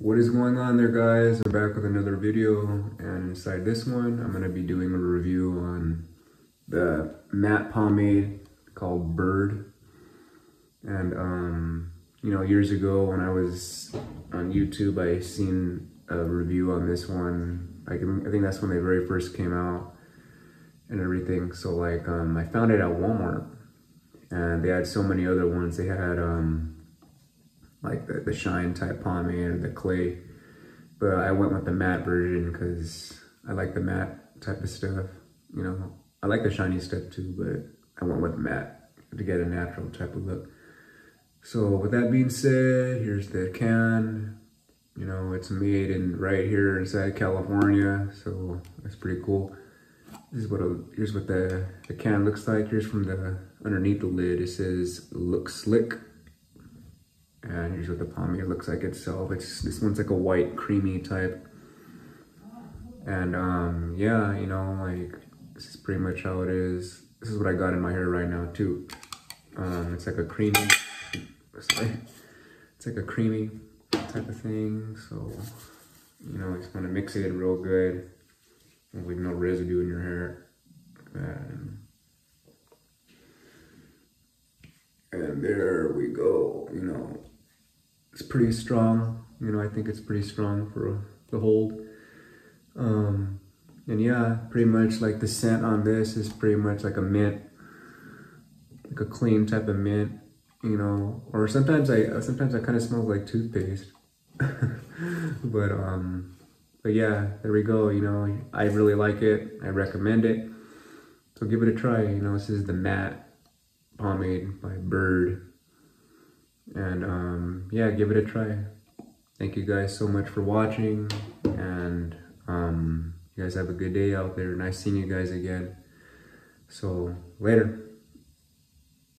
What is going on there guys? I'm back with another video and inside this one I'm going to be doing a review on the matte pomade called Byrd. And um, you know, years ago when I was on YouTube I seen a review on this one. I, can, I think that's when they very first came out and everything. So like um, I found it at Walmart and they had so many other ones. They had um, like the, the shine type pomade or the clay. But I went with the matte version because I like the matte type of stuff. You know, I like the shiny stuff too, but I went with matte to get a natural type of look. So with that being said, here's the can. You know, it's made in right here inside California, so that's pretty cool. This is what a, here's what the, the can looks like. Here's from the underneath the lid. It says look slick and here's what the pomade looks like itself. It's This one's like a white creamy type. And um, yeah, you know, like this is pretty much how it is. This is what I got in my hair right now too. Um, it's like a creamy, sorry. it's like a creamy type of thing. So, you know, just want to mix it real good. With no residue in your hair. And, and there we go, you know it's pretty strong. You know, I think it's pretty strong for the hold. Um, and yeah, pretty much like the scent on this is pretty much like a mint, like a clean type of mint, you know, or sometimes I, sometimes I kind of smell like toothpaste, but, um, but yeah, there we go. You know, I really like it. I recommend it. So give it a try. You know, this is the matte pomade by Byrd. And um, yeah, give it a try. Thank you guys so much for watching. And um, you guys have a good day out there. Nice seeing you guys again. So later.